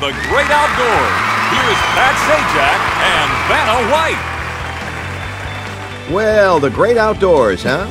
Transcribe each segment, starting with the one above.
Now, from the great outdoors, here's Pat Sajak and Vanna White. Well, the great outdoors, huh?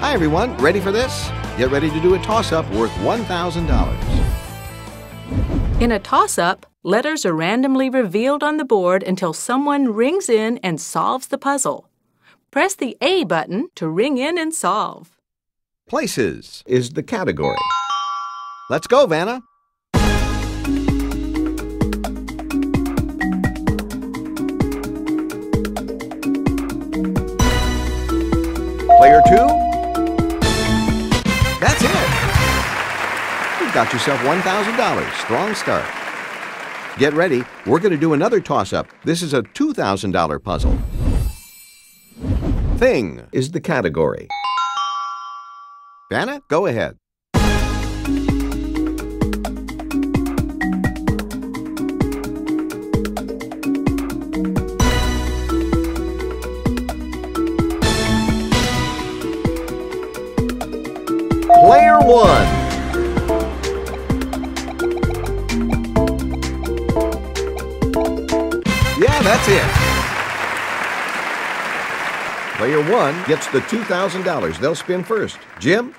Hi, everyone. Ready for this? Get ready to do a toss up worth $1,000. In a toss up, letters are randomly revealed on the board until someone rings in and solves the puzzle. Press the A button to ring in and solve. Places is the category. Let's go, Vanna. Player two. That's it. You've got yourself $1,000. Strong start. Get ready, we're going to do another toss-up. This is a $2,000 puzzle. Thing is the category. Vanna, go ahead. Player 1 that's it. Player one gets the $2,000. They'll spin first. Jim?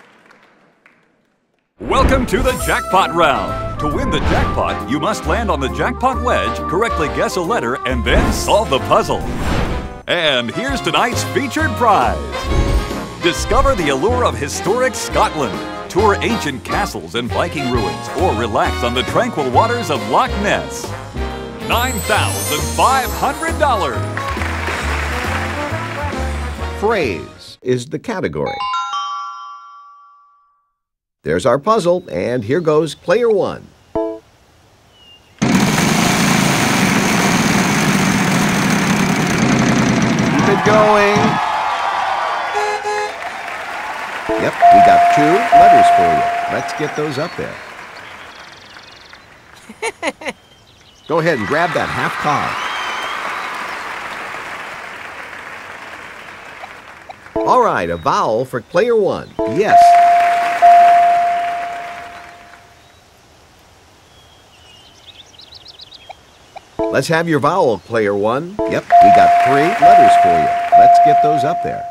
Welcome to the jackpot round. To win the jackpot, you must land on the jackpot wedge, correctly guess a letter, and then solve the puzzle. And here's tonight's featured prize. Discover the allure of historic Scotland. Tour ancient castles and Viking ruins, or relax on the tranquil waters of Loch Ness. $9,500. Phrase is the category. There's our puzzle, and here goes player one. Keep it going. Yep, we got two letters for you. Let's get those up there. Go ahead and grab that half car. All right, a vowel for player one. Yes. Let's have your vowel, player one. Yep, we got three letters for you. Let's get those up there.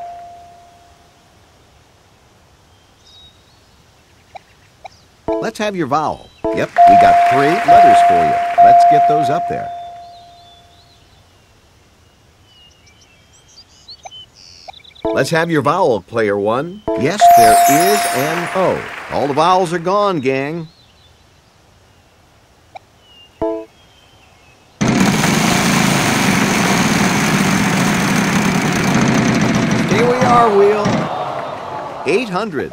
Let's have your vowel. Yep, we got three letters for you. Let's get those up there. Let's have your vowel, player one. Yes, there is an O. All the vowels are gone, gang. Here we are, Wheel. 800.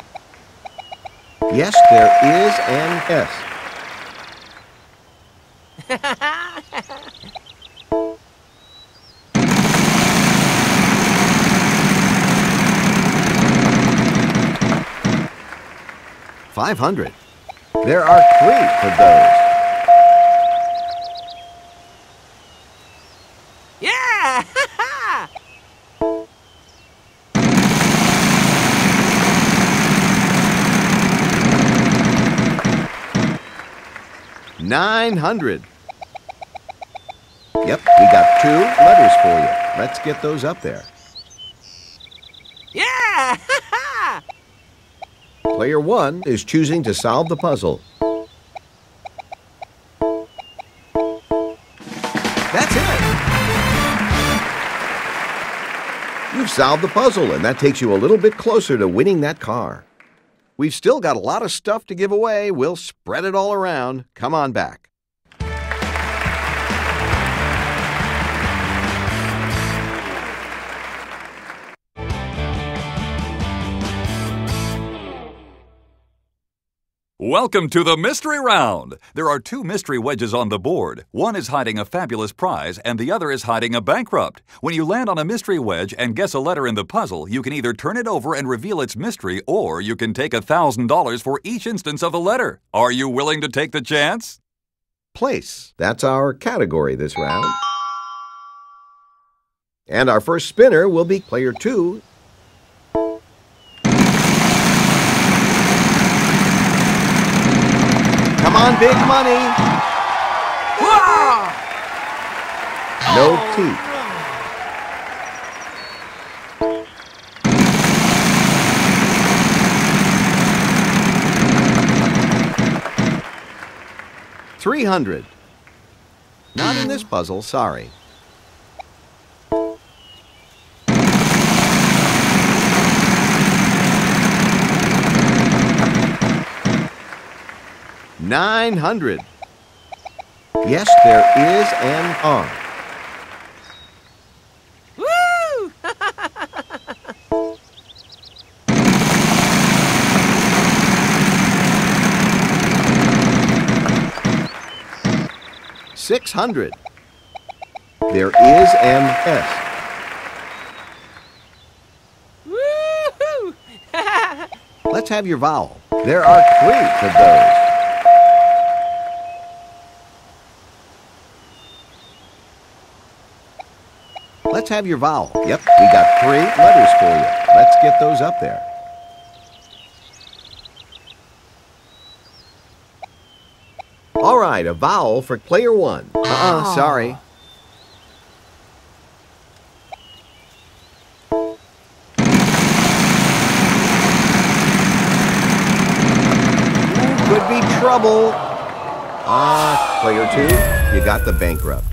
Yes, there is an S. Five hundred. There are three for those. Yeah! Nine hundred. Yep, we got two letters for you. Let's get those up there. yeah! Player one is choosing to solve the puzzle. That's it. You've solved the puzzle, and that takes you a little bit closer to winning that car. We've still got a lot of stuff to give away. We'll spread it all around. Come on back. Welcome to the mystery round. There are two mystery wedges on the board. One is hiding a fabulous prize, and the other is hiding a bankrupt. When you land on a mystery wedge and guess a letter in the puzzle, you can either turn it over and reveal its mystery, or you can take $1,000 for each instance of a letter. Are you willing to take the chance? Place. That's our category this round. And our first spinner will be player two. Come on, big money. No oh, teeth. Three hundred. Not in this puzzle, sorry. Nine hundred. Yes, there is an R. Six hundred. There is an S. Let's have your vowel. There are three of those. Let's have your vowel. Yep, we got three letters for you. Let's get those up there. All right, a vowel for player one. Uh-uh, sorry. Could be trouble. Ah, player two, you got the bankrupt.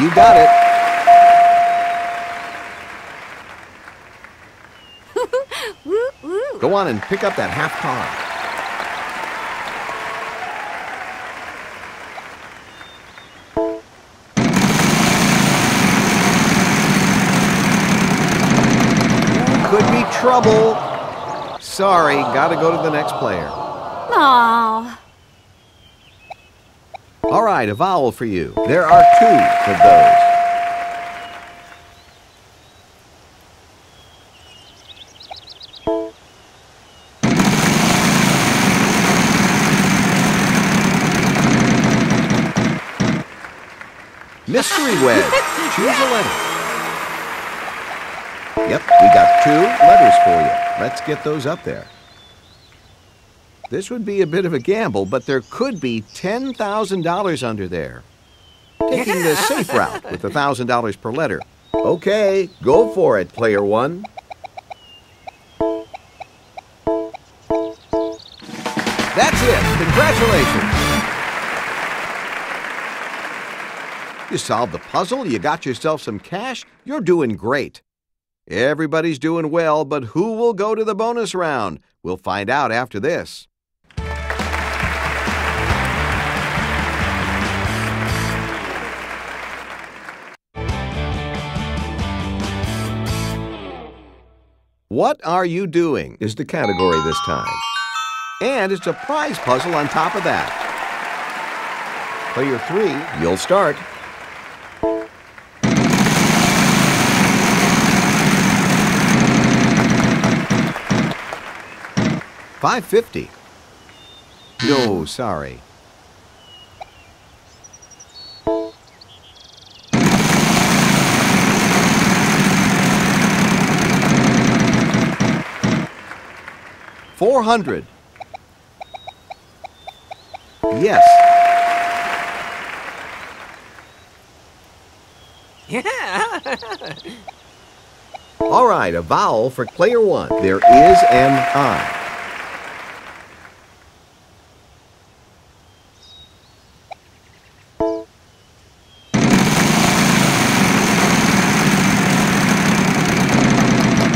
You got it. Go on and pick up that half car. Could be trouble. Sorry, gotta go to the next player. Aw. All right, a vowel for you. There are two of those. Mystery wedge. Choose a letter. Yep, we got two letters for you. Let's get those up there. This would be a bit of a gamble, but there could be $10,000 under there. Taking the safe route with $1,000 per letter. Okay, go for it, player one. That's it. Congratulations. You solved the puzzle, you got yourself some cash, you're doing great. Everybody's doing well, but who will go to the bonus round? We'll find out after this. What are you doing is the category this time. And it's a prize puzzle on top of that. Player three, you'll start. Five fifty. No, sorry. Four hundred. Yes. Yeah. All right, a vowel for player one. There is an I.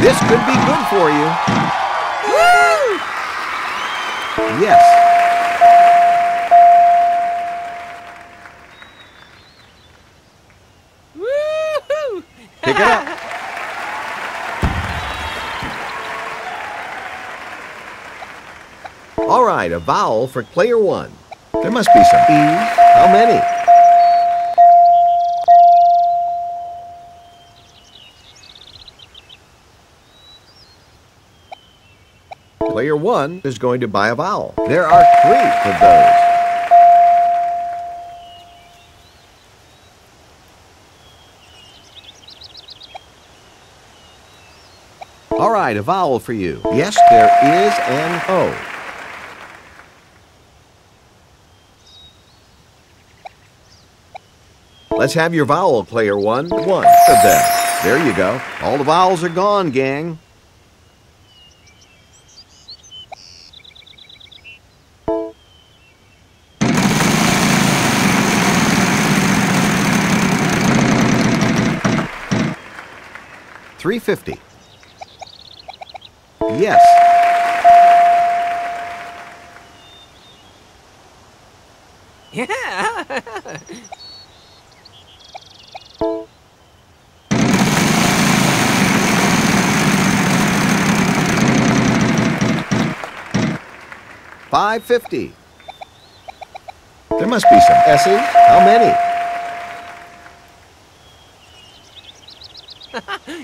This could be good for you. Yes. Pick it up. All right, a vowel for player one. There must be some E's. How many? Player 1 is going to buy a vowel. There are three of those. All right, a vowel for you. Yes, there is an O. Let's have your vowel, player one. One of them. There you go. All the vowels are gone, gang. Three fifty. Yes. Yeah. Five fifty. There must be some S's. How many?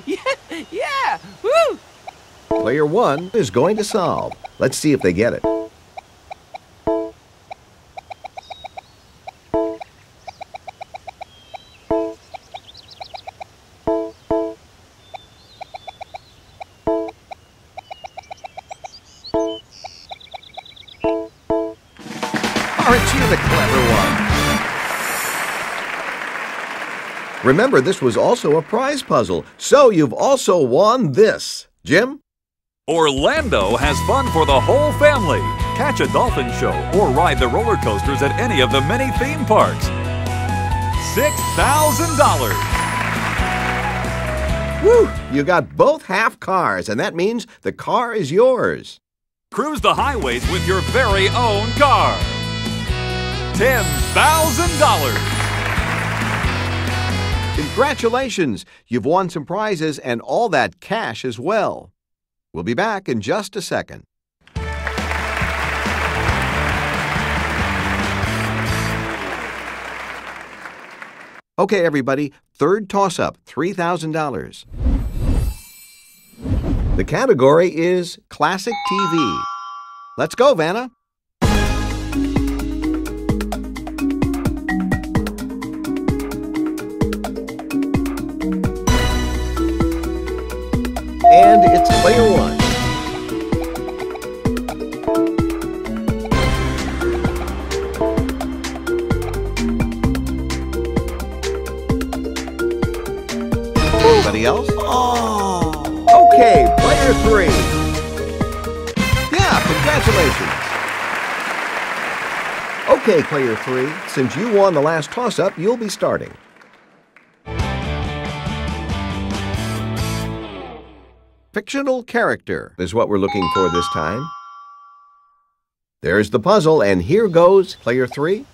yeah. Yeah. Woo. Player one is going to solve. Let's see if they get it. Aren't you the clever one? Remember, this was also a prize puzzle, so you've also won this. Jim? Orlando has fun for the whole family. Catch a dolphin show or ride the roller coasters at any of the many theme parks. $6,000. Woo! You got both half cars, and that means the car is yours. Cruise the highways with your very own car. $10,000. Congratulations! You've won some prizes and all that cash as well. We'll be back in just a second. Okay, everybody, third toss up $3,000. The category is Classic TV. Let's go, Vanna. And it's player one. Anybody else? Oh. Okay, player three. Yeah, congratulations. Okay, player three, since you won the last toss up, you'll be starting. Fictional character is what we're looking for this time. There's the puzzle, and here goes player three.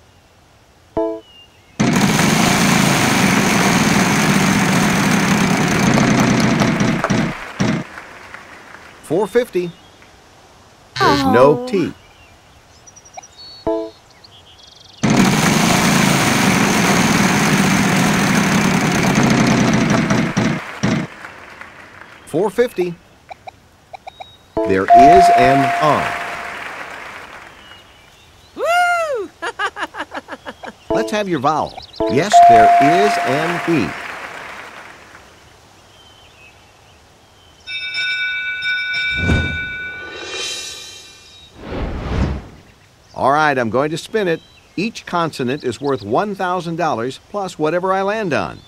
Four fifty. There's no oh. T. Four fifty. There is an R. Woo. Let's have your vowel. Yes, there is an E. All right, I'm going to spin it. Each consonant is worth $1,000 plus whatever I land on.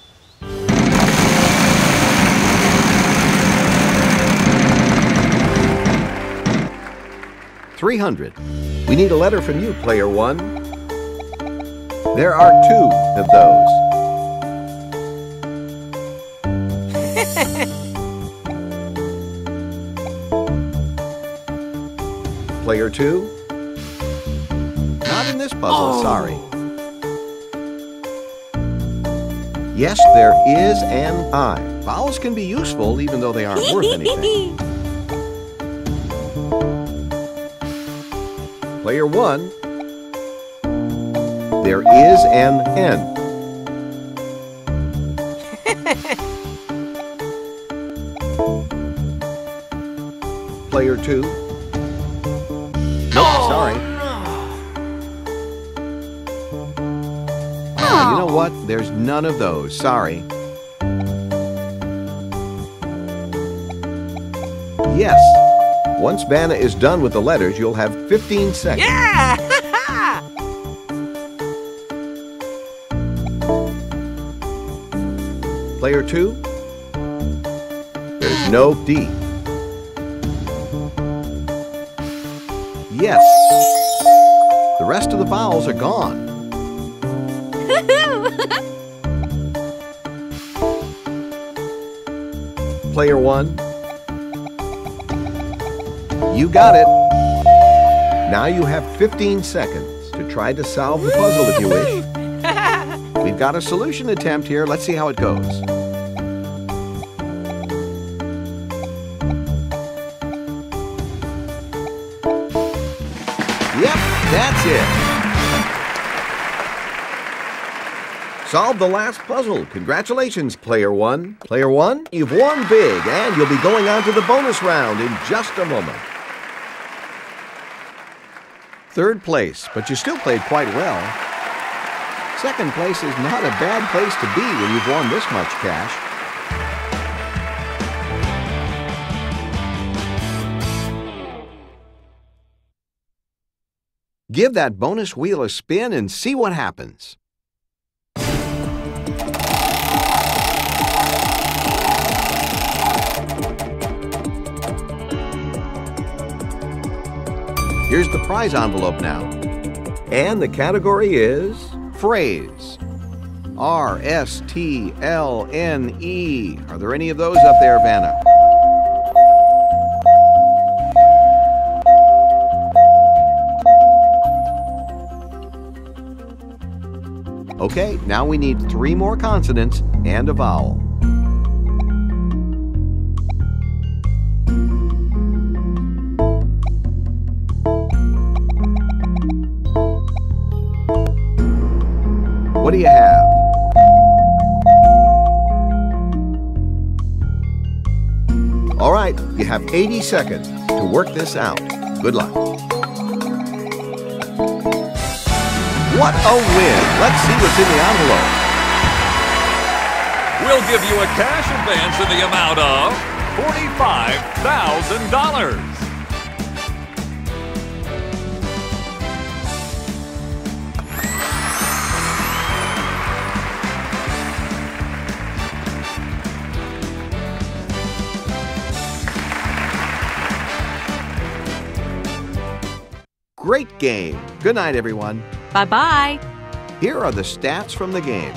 Three hundred. We need a letter from you, player one. There are two of those. player two. Not in this puzzle, oh. sorry. Yes, there is an I. Vowels can be useful even though they aren't worth anything. Player 1, there is an N. player two. Nope, oh, sorry. No. You know oh. what? There's none of those. Sorry. Yes. Once Vanna is done with the letters, you'll have 15 seconds. Yeah! Player two. There's no D. Yes. The rest of the vowels are gone. Player one. You got it. Now you have 15 seconds to try to solve the puzzle if you wish. We've got a solution attempt here. Let's see how it goes. Yep, that's it. Solved the last puzzle. Congratulations, player one. Player one, you've won big, and you'll be going on to the bonus round in just a moment. Third place, but you still played quite well. Second place is not a bad place to be when you've won this much cash. Give that bonus wheel a spin and see what happens. Here's the prize envelope now. And the category is phrase. R S T L N E. Are there any of those up there, Vanna? Okay, now we need three more consonants and a vowel. Do you have? All right, you have 80 seconds to work this out. Good luck. What a win! Let's see what's in the envelope. We'll give you a cash advance in the amount of $45,000. Game. Good night, everyone. Bye bye. Here are the stats from the game.